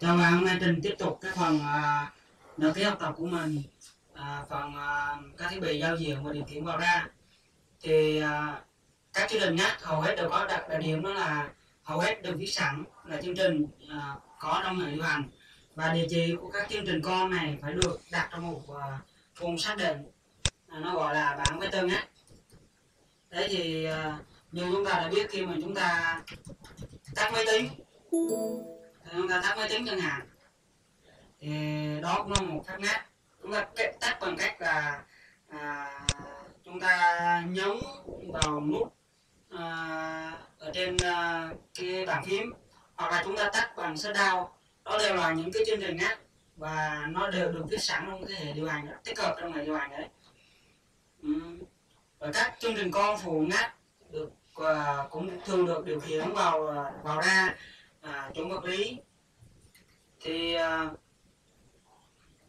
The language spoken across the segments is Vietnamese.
Chào bạn, hôm nay Trình tiếp tục cái phần à, nợ ký học tập của mình à, phần à, các thiết bị giao diện và điều khiển vào ra. Thì à, các chương trình nhất hầu hết đều có đặc, đặc điểm đó là hầu hết đều viết sẵn là chương trình à, có trong hệ điều hành. Và địa chỉ của các chương trình con này phải được đặt trong một à, vùng xác định. À, nó gọi là bảng với tương nhé đấy thì à, như chúng ta đã biết khi mà chúng ta tắt máy tính chúng ta tắt máy tính ngân hàng. Thì đó cũng là một cách ngắt chúng ta tắt bằng cách là à, chúng ta nhấn vào nút à, ở trên à, cái bàn phím hoặc là chúng ta tắt bằng shutdown đó đều là những cái chương trình ngắt và nó đều được viết sẵn trong cái hệ điều hành đó, tích hợp trong hệ điều hành đấy. Ừ. và các chương trình con phụ ngắt được uh, cũng thường được điều khiển vào à, vào ra à, chuẩn vật lý. Thì à,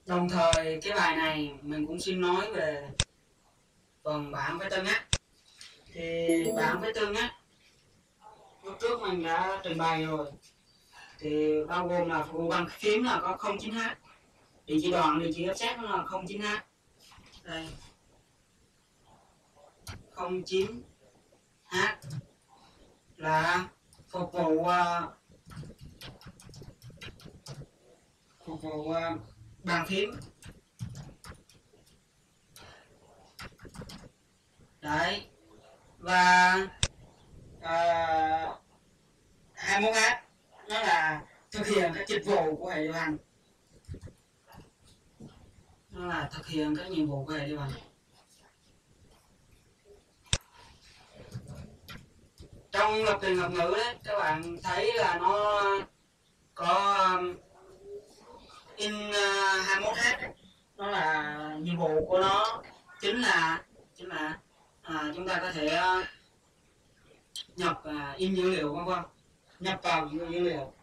đồng thời cái bài này mình cũng xin nói về phần bảng với tân á thì bảng với tương á lúc trước mình đã trình bày rồi. Thì bao gồm là phụ bằng phím là có 09h địa chỉ đoạn địa chỉ offset nó là 09h đây. 09h là phục vụ uh, phục vụ ờ, bàn phím. Đấy. Và uh, 21h nó là thực hiện các dịch vụ của hệ điều hành. Nó là thực hiện các nhiệm vụ của hệ điều hành. Trong lập trình ngập ngữ đấy các bạn thấy là nó có um, in uh, 21h nó là nhiệm vụ của nó chính là chính là à, chúng ta có thể uh, nhập uh, in dữ liệu không không nhập vào dữ, dữ liệu.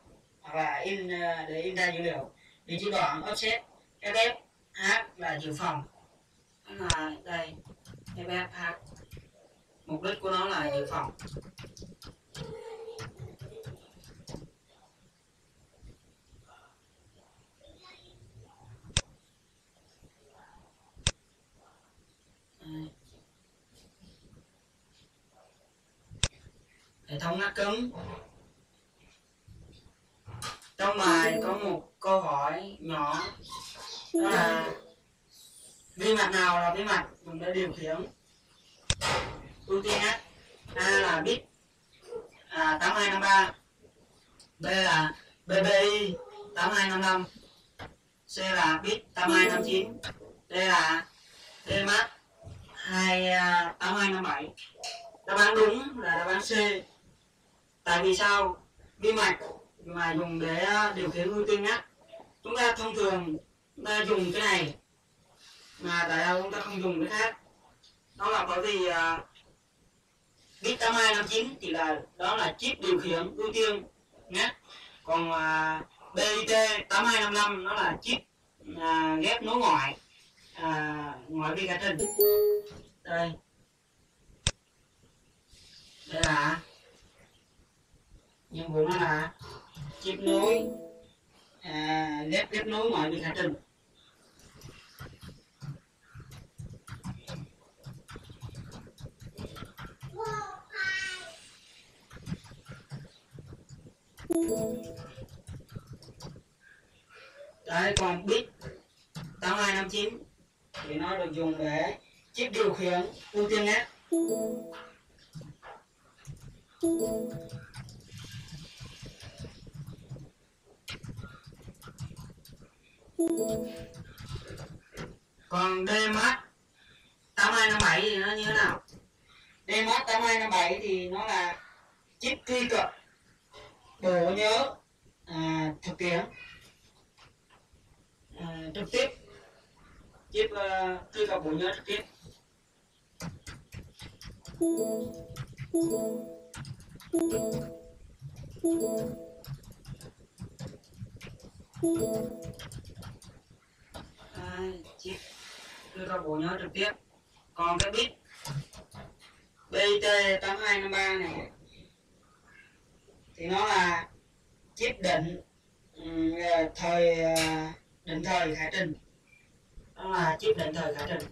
Hoặc là in uh, để in ra dữ liệu. Địa chỉ đoạn offset ff h là dự phòng. Là đây ff h. Mục đích của nó là dự phòng. Nó cứng trong bài có một câu hỏi nhỏ đó là vi mạch nào là vi mạch dùng để điều khiển? Ưu tiên nhất a là bit à, 8253 b là bbi 8255 c là bit 8259 d là dmat à, 8257 đáp án đúng là đáp án C tại vì sao? Vi mạch mà dùng để à, điều khiển ưu tiên nhá chúng ta thông thường chúng ta dùng cái này mà tại sao chúng ta không dùng cái khác? Đó là bởi vì uh, bit 8259 thì là đó là chip điều khiển ưu tiên nhé. Còn uh, BIT 8255 nó là chip uh, ghép nối ngoại uh, ngoại vi cả trình đây. Đây là nhiệm vụ nó là kết nối à, ghép nối mọi đường hành trình đấy còn bit 8259 thì nó được dùng để chip điều khiển ưu tiên ngắt còn DMAT 8257 thì nó như thế nào? DMAT 8257 thì nó là chip truy cập bộ nhớ à, thực tiễn à, trực tiếp. Chip uh, truy cập bộ nhớ trực tiếp. à, chip truy cập bộ nhớ trực tiếp. Còn cái bit. Bt8253 này. Thì nó là chip định ờ, thời ờ, định thời khải trình. Đó là chip định thời khải trình.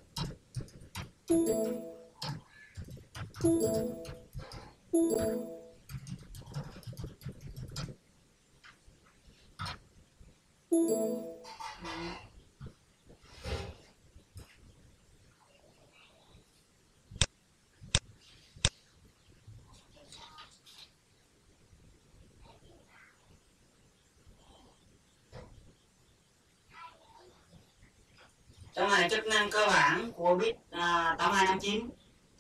Trong này chức năng cơ bản của bit à, 8259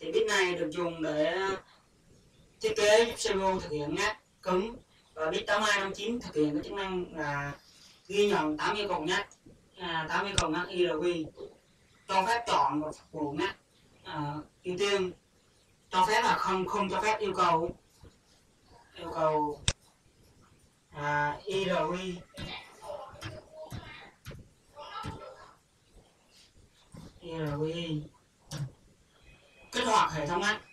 thì bit này được dùng để thiết kế giúp CPU thực hiện ngắt cứng. Và bit 8259 thực hiện cái chức năng là ghi nhận 8 yêu cầu nhắc à, 8 yêu cầu nhắc IRQ cho phép chọn một phục vụ nhắc à, ưu tiên. Cho phép là không không cho phép yêu cầu yêu cầu à, IRQ IRQ kích hoạt hệ thống app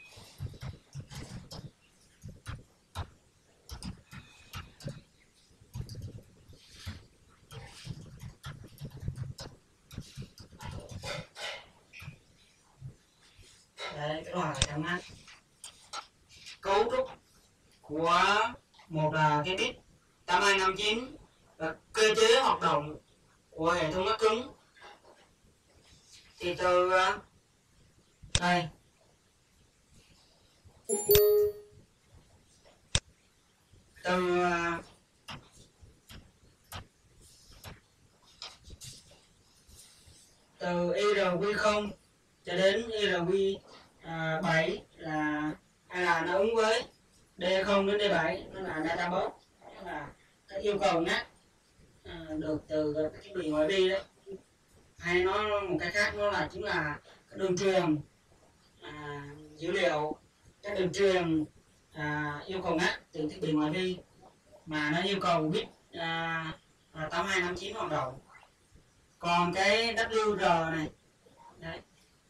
đấy kích hoạt hệ thống ngắt cấu trúc của một là cái bit 8259 và cơ chế hoạt động của hệ thống ngắt cứng thì từ ờ, đây từ ờ, từ IRQ0 cho đến IRQ à, 7 là hay là nó ứng với D0 đến D7 nó là data bus tức là các yêu cầu ngắt à, được từ cái thiết bị ngoại vi đấy hay nó một cái khác nó là chính là cái đường truyền à, dữ liệu các đường truyền à, yêu cầu ngắt từ thiết bị ngoại vi mà nó yêu cầu bit à, à 8259 hoạt động. Còn cái WR này đấy,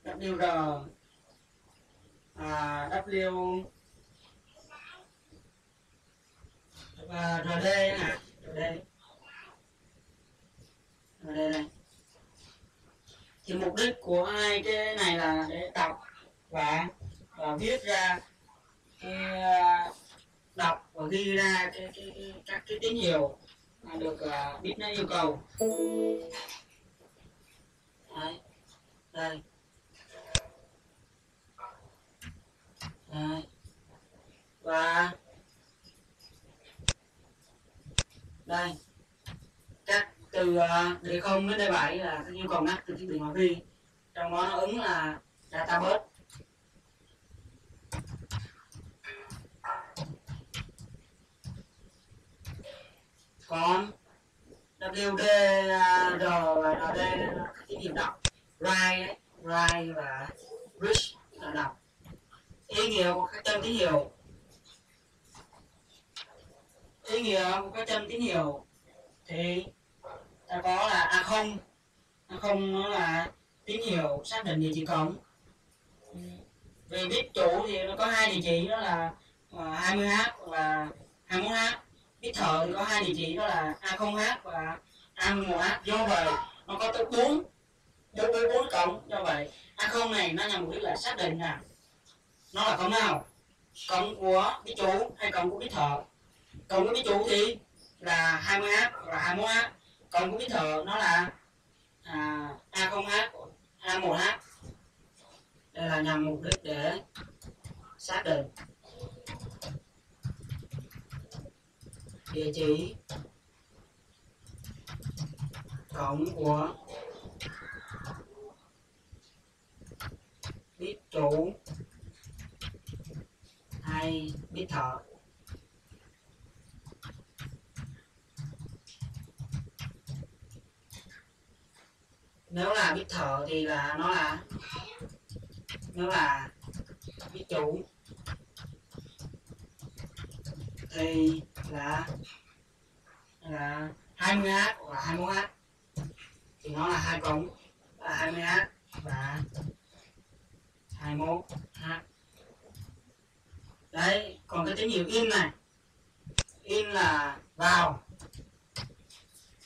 WR à, W và RD nè RD RD này. Thì mục đích của hai cái này là để đọc và, và viết ra cái ờ, đọc và ghi ra cái, cái, cái các cái tín hiệu mà được ờ, uh, biết nó yêu cầu. Đấy. đây. Đấy. và đây. Các từ ờ, uh, D0 đến đề 7 là các yêu cầu ngắt từ thiết bị ngoại vi. Trong đó nó ứng là data bus còn WD R, và RD là cái điểm đọc? Write đấy và rich là đọc. Ý nghĩa của các chân tín hiệu. Ý nghĩa của các chân tín hiệu thì ta có là a không. A không nó là tín hiệu xác định địa chỉ cổng. Về bit chủ thì nó có hai địa chỉ đó là à, 20h và 21h biết thợ thì có hai địa chỉ đó là A0H và a một h do vậy nó có tới bốn đối với bốn cổng. Do vậy A0 này nó nhằm mục đích là xác định là nó là cổng nào? Cổng của bit chủ hay cổng của bit thợ? Cổng của bit chủ thì là 20H và 21H cổng của bit thợ nó là à, A0H A1H đây là nhằm mục đích để xác định. Địa chỉ. Cổng của bit chủ hay bit thợ. Nếu là bit thợ thì là nó là nếu là bit chủ. Thì là là 20h và 21h thì nó là hai cộng là 20h và 21h đấy, còn cái tín hiệu in này. In là vào.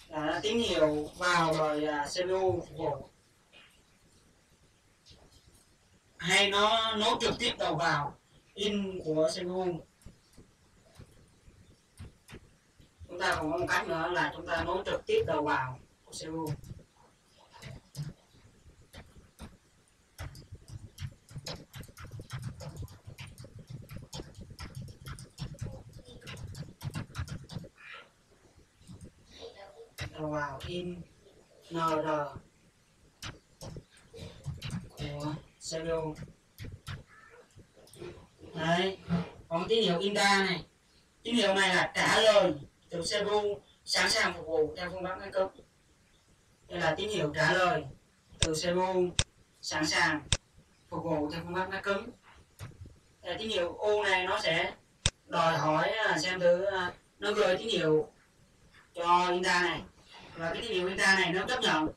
Là tín hiệu vào rồi là CPU phục vụ hay nó nối trực tiếp đầu vào. In của CPU chúng ta còn có một cách nữa là chúng ta nối trực tiếp đầu vào của CPU đầu vào in NR của CPU đấy còn tín hiệu in ra này. Tín hiệu này là trả lời từ CPU sẵn sàng phục vụ theo phương pháp ngăn cấp. Đây là tín hiệu trả lời. Từ CPU sẵn sàng phục vụ theo phương pháp ngắt cứng đây tín hiệu U này nó sẽ đòi hỏi à, xem thử à, nó gửi tín hiệu cho inta này. Và cái tín hiệu inta này nó chấp nhận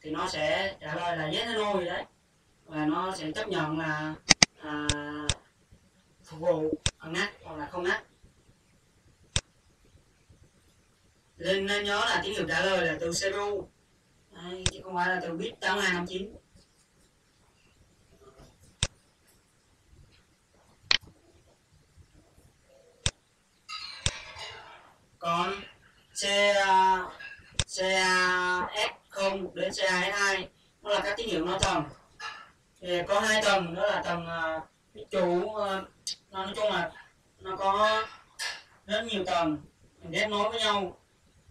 thì nó sẽ trả lời là yes hay no gì đấy. Và nó sẽ chấp nhận là à, phục vụ bằng ngắt hoặc là không ngắt. Nên nên nhớ là tín hiệu trả lời là từ CPU Đấy, chứ không phải là từ bit 8259 còn C CAS0 đến CAS2 nó là các tín hiệu nó tầng thì có hai tầng đó là tầng uh, chủ uh, nó nói chung là nó có rất nhiều tầng. Ghép nối với nhau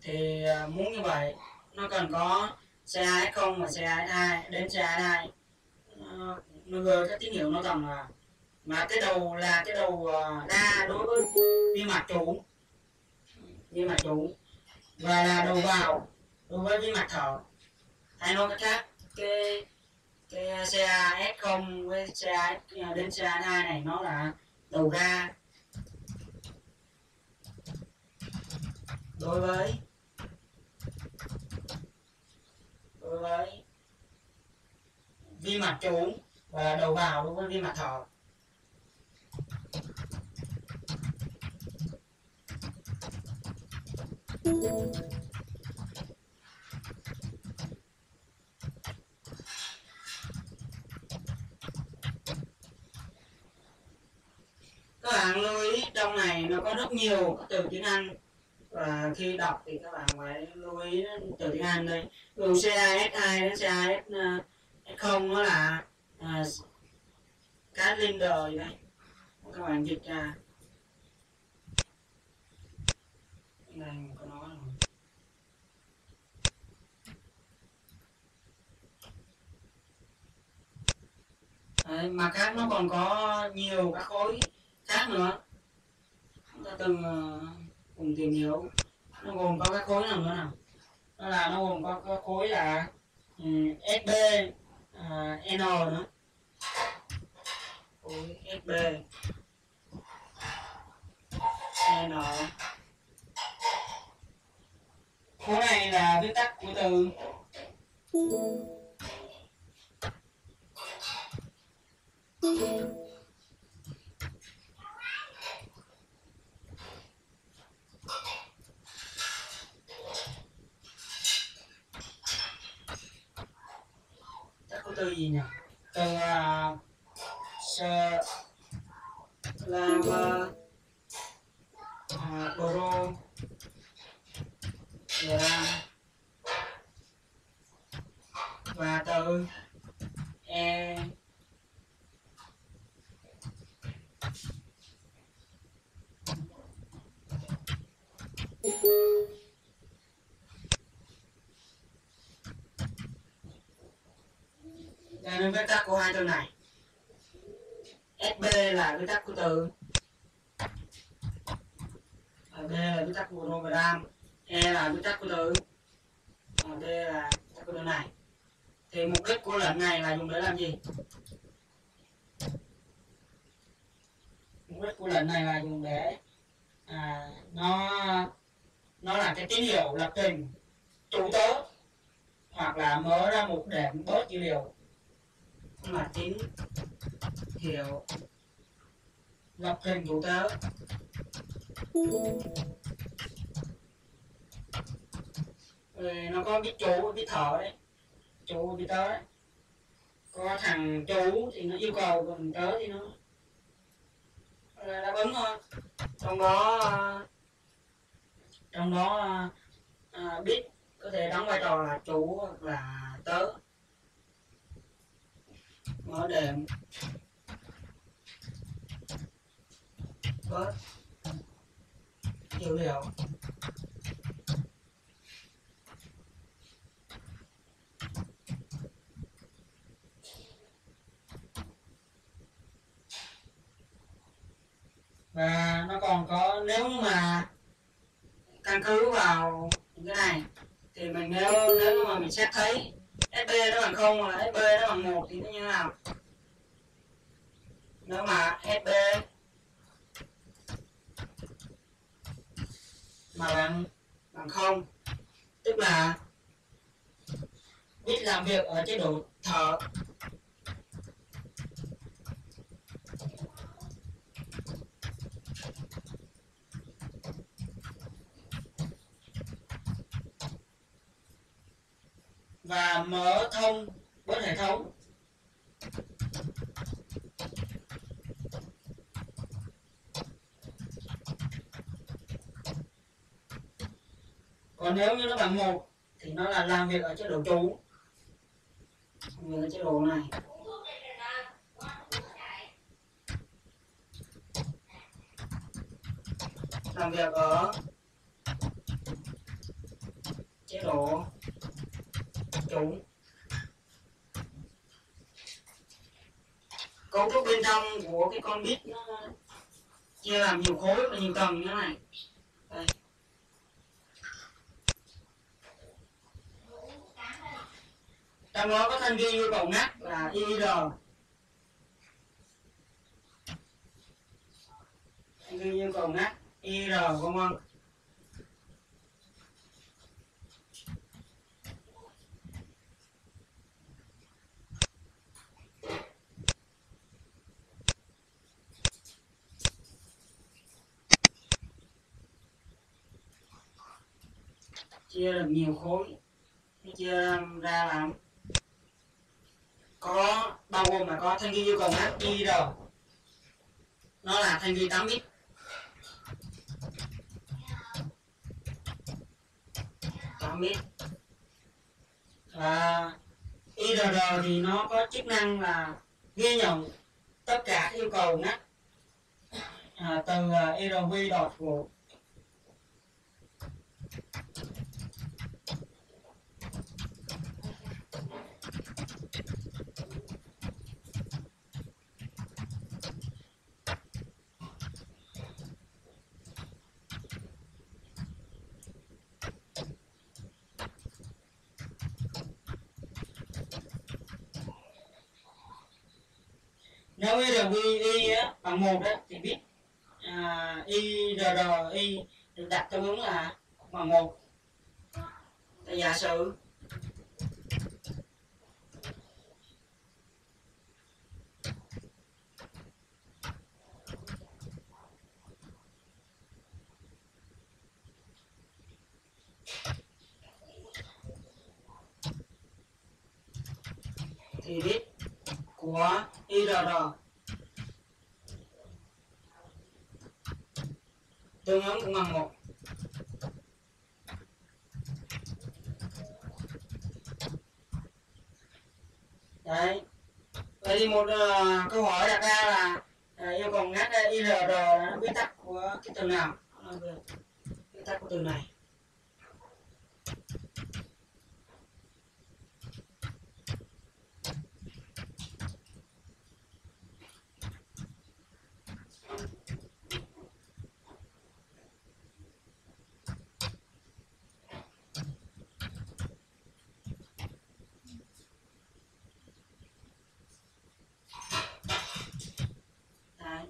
thì à, muốn như vậy, nó cần có CAS0 và CAS2 đến CAS2 nó gửi các tín hiệu nó tầm là, mà cái đầu là cái đầu à, đa đối với vi mạch chủ. Vi mạch chủ. Và là đầu vào đối với vi mạch thở. Hay nói cách khác, cái cái CAS0 với CAS à, đến CAS2 này nó là đầu ra đối với đối với vi mạch chủ và đầu vào đối với vi mạch thọ. Các bạn lưu ý, trong này nó có rất nhiều từ tiếng Anh và khi đọc thì các bạn phải lưu ý từ tiếng Anh đây từ CAS2 đến CAS0 nó là à, cái linder gì đây các bạn dịch ra. Đây có nói rồi. Đấy, mà khác nó còn có nhiều các khối khác nữa. Chúng ta từng uh, cùng tìm hiểu. Nó gồm có các khối nào nữa nào. Đó là nó gồm có các khối là ừ, um, SB uh, à, N nữa. Khối SB N. Khối này là viết tắt của từ. Thank you. Từ gì nhỉ? Từ uh, sơ làm uh, pro là và từ e Thank you. Đây là viết tắt của hai từ này. SB là viết tắt của từ. B là viết tắt của program. E là viết tắt của từ. D là viết tắt của từ này. Thì mục đích của lệnh này là dùng để làm gì? Mục đích của lệnh này là dùng để à, nó nó là cái tín hiệu lập trình chủ tớ hoặc là mở ra một đệm bớt dữ liệu mà chỉ hiểu lập trình chủ tớ. Ừ. Rồi nó có biết chú biết thợ đấy chú biết tớ đấy có thằng chú thì nó yêu cầu, còn tớ thì nó đáp ứng thôi. Trong đó trong đó à, biết có thể đóng vai trò là chủ hoặc là tớ mở đèn. Bớt. Dữ liệu và nó còn có, nếu mà căn cứ vào cái này, thì mình nếu nếu mà mình xét thấy SB nó bằng không hoặc là SB nó bằng một thì nó như thế nào? Nếu mà SB mà bằng bằng không. Tức là, biết làm việc ở chế độ thở và mở thông với hệ thống. Còn nếu như nó bằng một thì nó là làm việc ở chế độ trú như ở chế độ này. Làm việc ở chế độ chủ. Cấu trúc bên trong của cái con bit nó chia làm nhiều khối và nhiều tầng như thế này. Đây. trong đó có thanh viên yêu cầu ngắt là ir thanh viên yêu cầu ngắt ir vân vân. Chia làm nhiều khối chia ra làm có bao gồm là có thanh ghi yêu cầu ngắt ir nó là thanh ghi 8 bit. Tám bit. Và IRR thì nó có chức năng là ghi nhận tất cả yêu cầu ngắt à, từ uh, IRV đọt của nếu RV y á, bằng một thì biết à, y r r y được đặt tương ứng là bằng một. Thì giả sử thì biết của IRR tương ứng cũng bằng một. Đấy. Vậy thì một uh, câu hỏi đặt ra là uh, yêu cầu ngắt ờ, IRR nó viết tắt của cái từ nào? Quy tắt của từ này Đấy.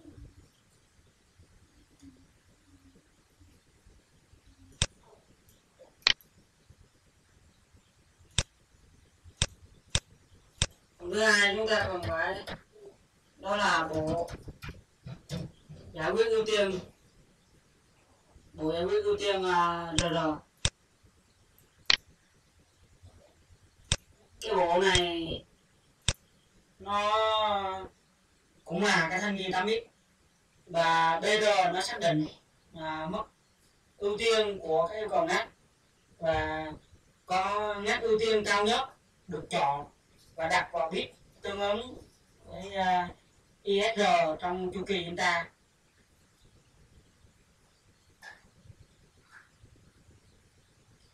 Phần thứ hai chúng ta còn phải đó là bộ giải quyết ưu tiên. Bộ giải quyết ưu tiên à, uh, RR bộ này nó cũng là cái thanh ghi 8 x và BR nó xác định là mức ưu tiên của cái yêu cầu ngắt. Và có ngắt ưu tiên cao nhất được chọn và đặt vào bit tương ứng với à, uh, ISR trong chu kỳ chúng ta.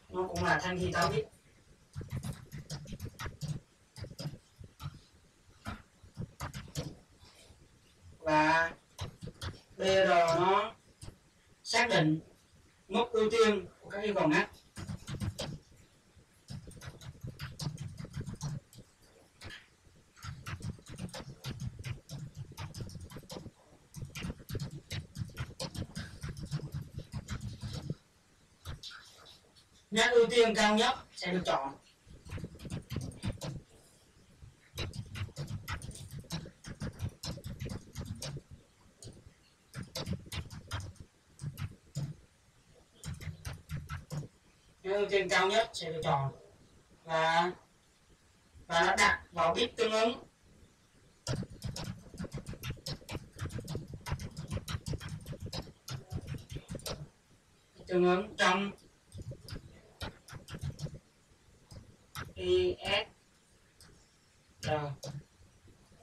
Nó cũng là thanh khí 8 bit và BR nó xác định mức ưu tiên của các yêu cầu ngắt nhãn ưu tiên cao nhất sẽ được chọn. Ưu tiên cao nhất sẽ được chọn và và nó đặt vào bit tương ứng. Tương ứng trong IS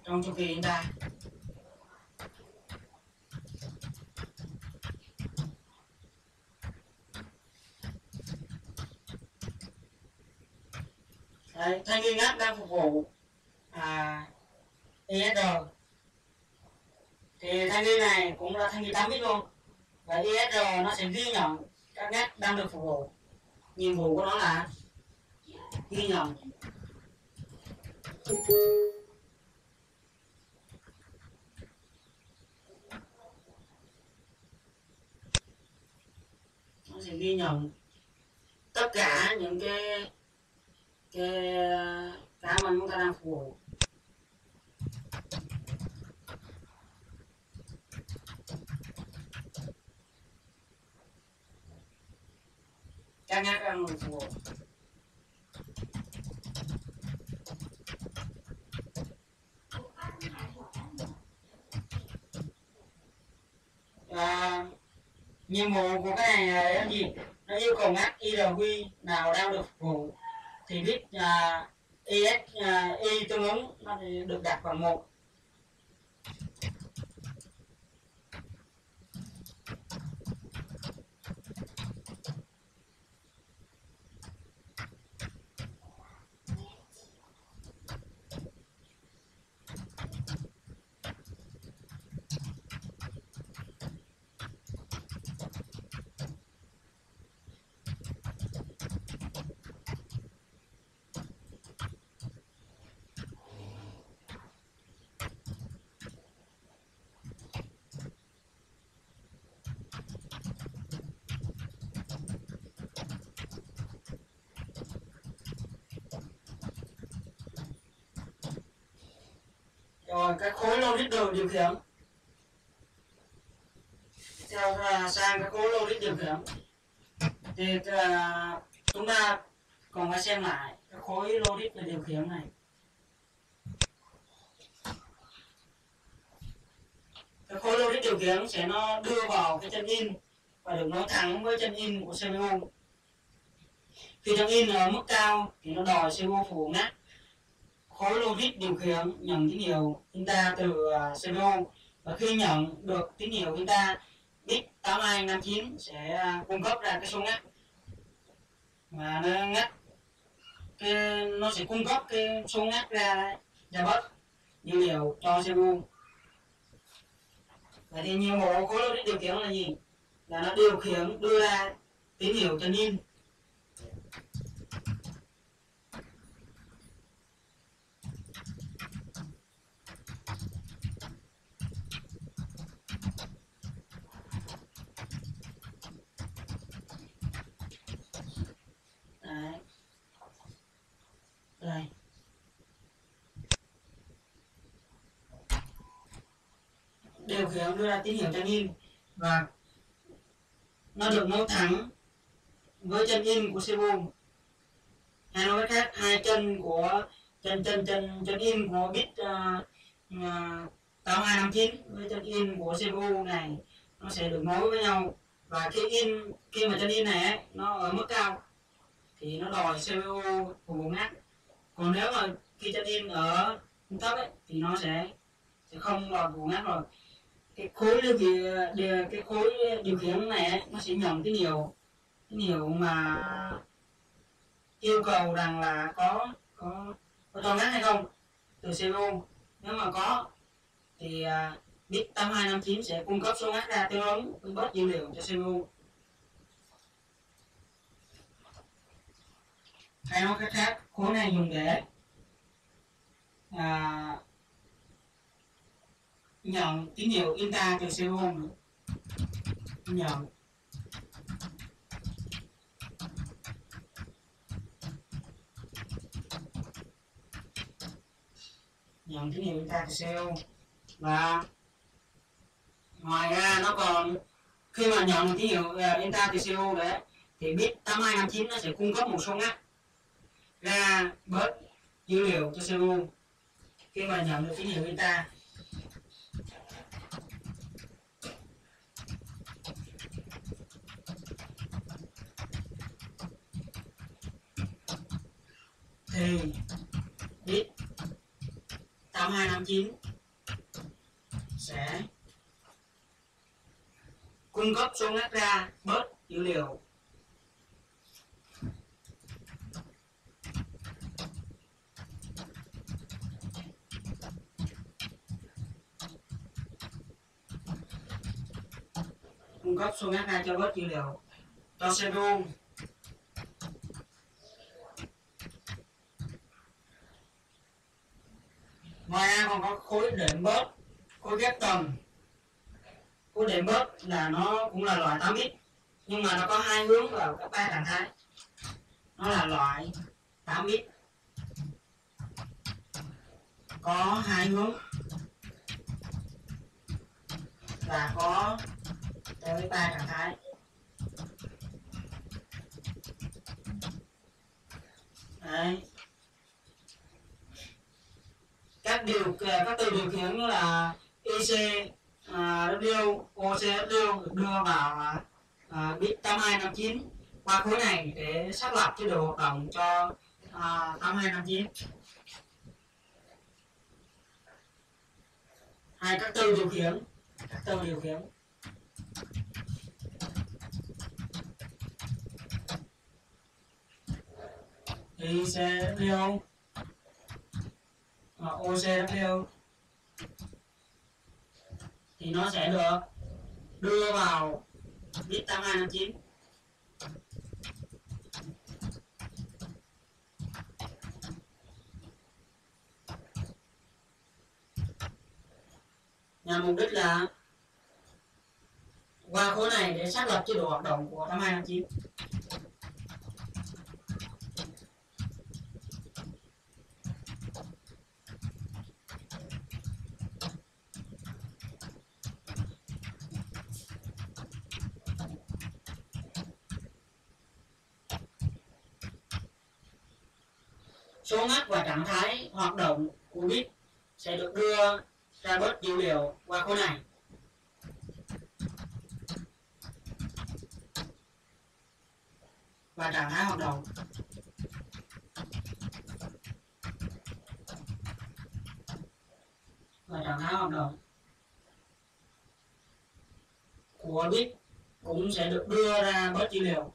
trong chu kỳ chúng ta Đấy, thanh ghi ngắt đang phục vụ à, ESR thì thanh ghi này cũng là thanh ghi 8 bit luôn và ESR nó sẽ ghi nhận các ngắt đang được phục vụ nhiệm vụ của nó là nghi ngờ nó sẽ ghi nhận tất cả những cái cái cái mà chúng ta đang phục vụ. Các ngắt đang phục vụ. Và nhiệm vụ của cái này là gì nó yêu cầu ngắt IRQ nào đang được phục vụ thì biết uh, IS uh, Y tương ứng nó được đặt vào một rồi cái khối logic điều khiển theo sang cái khối logic điều khiển thì uh, chúng ta còn phải xem lại cái khối logic về điều khiển này. Cái khối logic điều khiển sẽ nó đưa vào cái chân in và được nối thẳng với chân in của CPU khi chân in ở mức cao thì nó đòi CPU phủ ngắt khối logic điều khiển nhận tín hiệu inta từ à, CPU và khi nhận được tín hiệu inta bit 8259 sẽ à, cung cấp ra cái số ngắt và nó ngắt cái, nó sẽ cung cấp cái số ngắt ra ra bớt dữ liệu cho CPU vậy thì nhiều bộ khối logic điều khiển là gì? Là nó điều khiển đưa ra tín hiệu cho in Đấy. Đây. Điều khiển đưa ra tín hiệu chân in. Và nó được nối thẳng với chân in của CPU hay nói cách khác hai chân của chân chân chân chân in của bit à, à, tám hai năm chín với chân in của CPU này nó sẽ được nối với nhau. Và khi in khi mà chân in này ấy, nó ở mức cao thì nó đòi CPU của bộ ngắt. Còn nếu mà khi chân in ở thấp ấy, thì nó sẽ sẽ không đòi bộ ngắt rồi cái khối điều khiển cái khối điều khiển này ấy, nó sẽ nhận cái nhiều cái nhiều mà yêu cầu rằng là có có có cho hay không từ CPU nếu mà có thì uh, bit 8259 sẽ cung cấp số ngắt ra tương ứng với bớt dữ liệu cho CPU hay nói cách khác khối này dùng để à, nhận tín hiệu inta từ CPU nhận. Nhận tín hiệu inta từ CPU và ngoài ra nó còn, khi mà nhận tín hiệu à, inta từ CPU đấy, thì bit 8259 nó sẽ cung cấp một số ngắt ra bớt dữ liệu cho CPU khi mà nhận được tín hiệu inta thì bit 8259 sẽ cung cấp số ngắt ra bớt dữ liệu. Cung cấp số ngắt ra cho bớt dữ liệu. Cho xe đua. Ngoài ra còn có khối đệm bớt khối ghép tầng. Khối đệm bớt là nó cũng là loại 8 bit nhưng mà nó có hai hướng vào các ba trạng thái. Nó là loại 8 bit có hai hướng. Và có tới ba trạng thái. Đấy. Các điều các từ điều khiển như là EC à, W OCW được đưa vào à, à bit 8259 qua khối này để xác lập chế độ hoạt động cho à, 8259 hai các từ điều khiển các từ điều khiển. ICW OCW thì nó sẽ được đưa vào bit 8259 nhằm mục đích là qua khối này để xác lập chế độ hoạt động của 8259 số ngắt và trạng thái hoạt động của bit sẽ được đưa ra bớt dữ liệu qua khối này. Và trạng thái hoạt động. Và trạng thái hoạt động của bit cũng sẽ được đưa ra bớt dữ liệu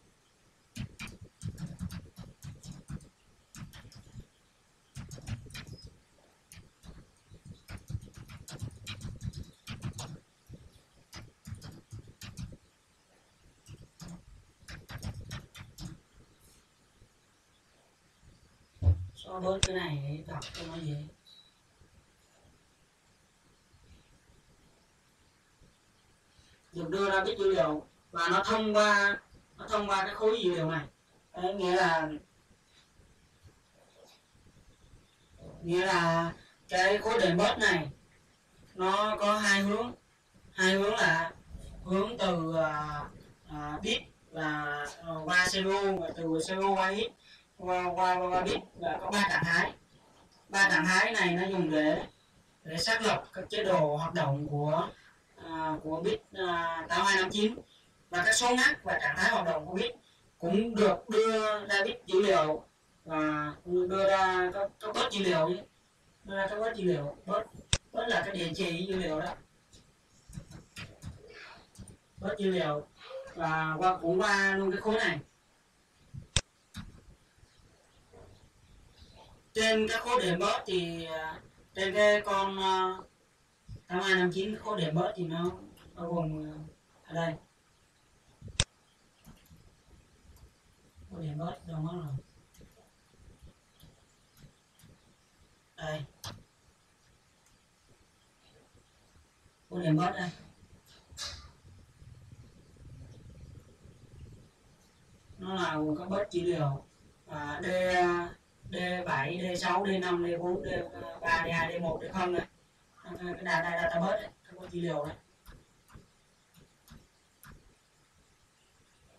xóa bớt cái học cho nó dễ được đưa ra cái dữ liệu và nó thông qua nó thông qua cái khối dữ liệu này. Đấy, nghĩa là nghĩa là cái khối đệm bớt này nó có hai hướng. Hai hướng là hướng từ à, à, uh, uh, bit và uh, qua CPU và từ CPU qua bit qua qua, qua bit là có ba trạng thái ba trạng thái này nó dùng để để xác lập các chế độ hoạt động của à, của bit à, 8259 và các số ngắt và trạng thái hoạt động của bit cũng được đưa ra bit dữ liệu và đưa ra các các bớt dữ liệu đưa ra các bớt dữ liệu bớt bớt là cái địa chỉ dữ liệu đó. Bớt dữ liệu. Và qua cũng qua luôn cái khối này. Trên các khối điểm bớt thì à, trên cái con à, tháng hai năm chín khối điểm bớt thì nó bao gồm à, ở đây. Khối điểm bớt đâu mất rồi. Đây. Khối điểm bớt đây. Nó là gồm các bớt dữ liệu và D D7, D6, D5, D4, D3, D2, D1, D0 này. Cái data data bớt đấy, các bớt dữ liệu này.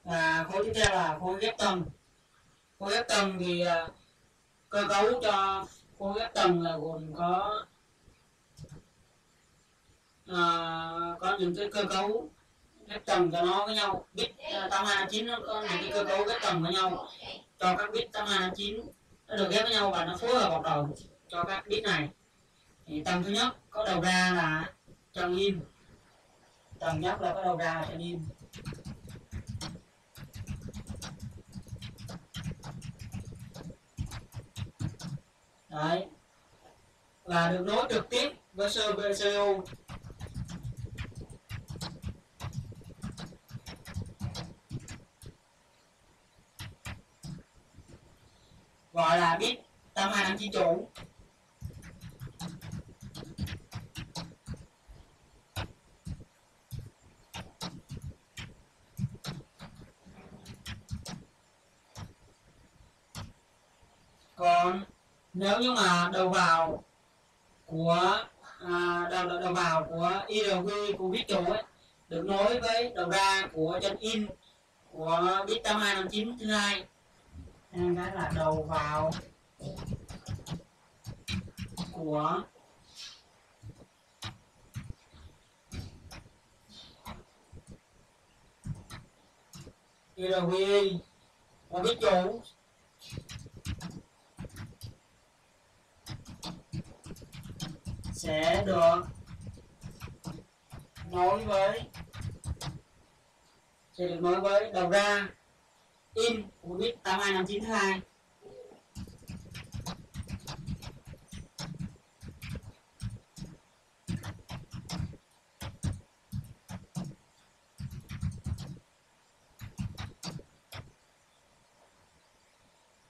Và khối tiếp theo là khối ghép tầng. Khối ghép tầng thì à, cơ cấu cho khối ghép tầng là gồm có uh, có những cái cơ cấu ghép tầng cho nó với nhau. Bit uh, 8259 nó có những cái cơ cấu ghép tầng với nhau. Cho các bit 8259 nó được ghép với nhau và nó phối hợp vào đầu cho các bit này. Thì tầng thứ nhất có đầu ra là chân im tầng nhất là có đầu ra là chân im đấy. Và được nối trực tiếp với CPU gọi là bit 8259 chủ. Còn nếu như mà đầu vào của à, đầu, đầu, đầu vào của IRQ của bit chủ ấy được nối với đầu ra của chân in của bit 8259 thứ hai nên cái là đầu vào của IRQ của bit chủ. Sẽ được nối với, sẽ được nối với đầu ra in của bit 8259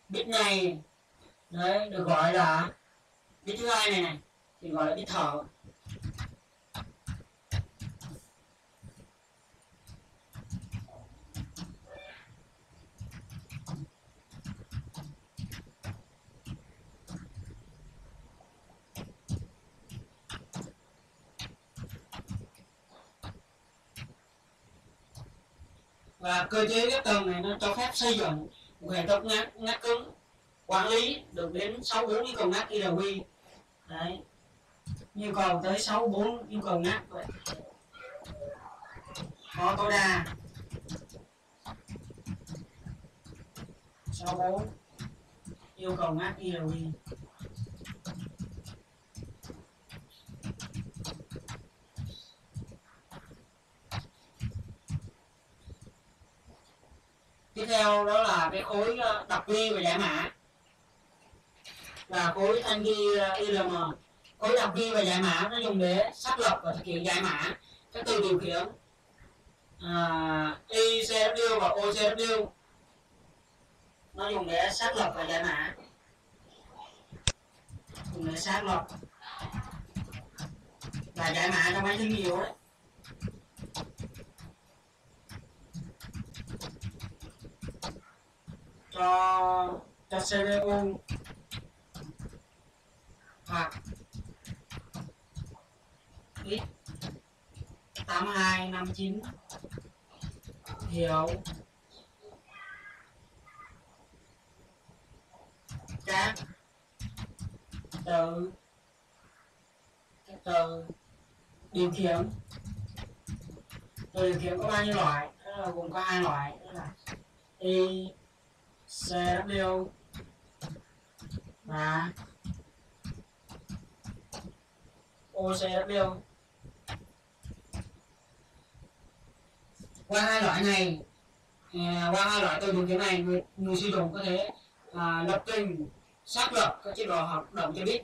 bit này, đấy, được gọi là bit thứ hai này này, thì gọi là bit thở và cơ chế ghép tầng này nó cho phép xây dựng một hệ thống ngắt ngắt cứng, quản lý được đến 64 yêu cầu ngắt IDW. Đấy. Yêu cầu tới 64 yêu cầu ngắt. Vậy có tối đa 64 yêu cầu ngắt IDW. Theo đó là cái khối ờ, đặc đọc ghi và giải mã. Là khối thanh ghi ờ, ILM khối đặc ghi và giải mã nó dùng để xác lập và thực hiện giải mã các từ điều khiển ờ, à, ICW và OCW nó dùng để xác lập và giải mã. Dùng để xác lập và giải mã cho máy thứ nhiều đấy cho cho CPU hoặc x 8259 hiểu. Các từ các từ điều khiển. Từ điều khiển có bao nhiêu loại? Đó là gồm có hai loại. Đó là y cw và OCW qua hai loại này à, qua hai loại từ dùng khiển này người, người sử dụng có thể à, lập trình xác lập các chế độ hoạt động cho biết.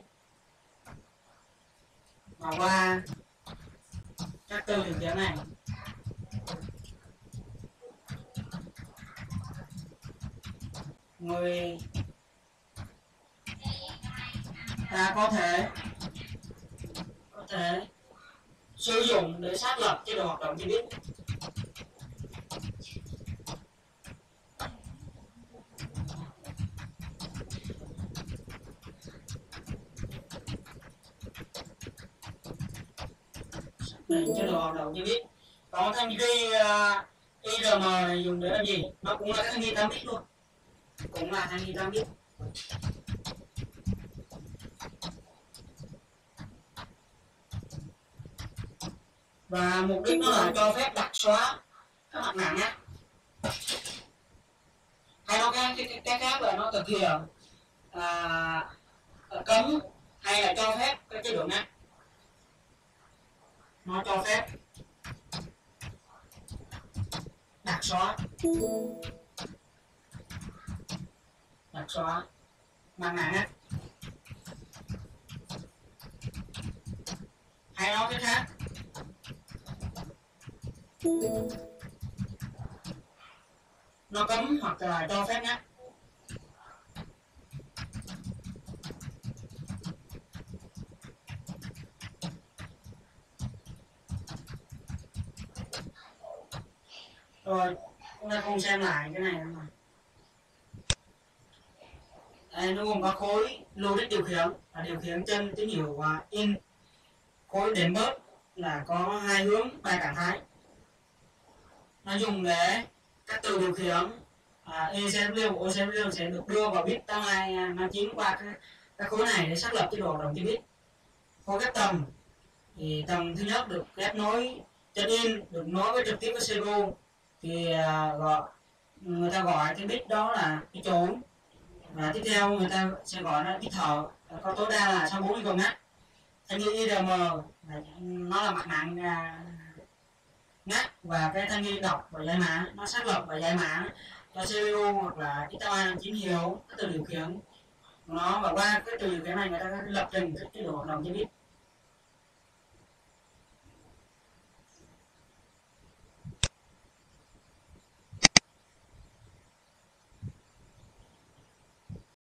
Và qua các từ điều khiển này. Người. Ta có thể. Có thể sử dụng để xác lập chế độ hoạt động chi biết chế độ hoạt động chi biết còn thanh ghi uh, à, IRM này dùng để làm gì? Nó cũng là thanh ghi 8 bit luôn cũng là thanh ghi 8 bit và mục đích nó là cho phép đặt xóa các mặt nặng á hay nó cái cái cái khác là nó thực hiện à, cấm hay là cho phép cái chế độ ngắt nó cho phép đặt xóa đặt xóa Mang nạ hay nói cái khác nó cấm hoặc là cho phép nhé. Rồi chúng ta cùng xem lại cái này nữa mà nó gồm có khối logic điều khiển là điều khiển chân tín hiệu và in. Khối đếm bớt là có hai hướng ba trạng thái. Nó dùng để các từ điều khiển à, ECW, OCW sẽ được đưa vào bit tăng 259 à, qua các khối này để xác lập chế độ đồng động trên bit. Khối ghép tầng thì tầng thứ nhất được ghép nối chân in được nối với trực tiếp với CPU thì à, gọi người ta gọi cái bit đó là cái trốn và tiếp theo người ta sẽ gọi nó bit thở có tối đa là 64 á. Thanh như IRM nó là mặt nặng ngắt và cái thanh ghi đọc và giải mã, nó xác lập và giải mã cho CPU hoặc là chúng ta tín hiệu cái từ điều khiển nó. Và qua cái từ điều khiển này, người ta lập trình cái chế độ hoạt động cho biết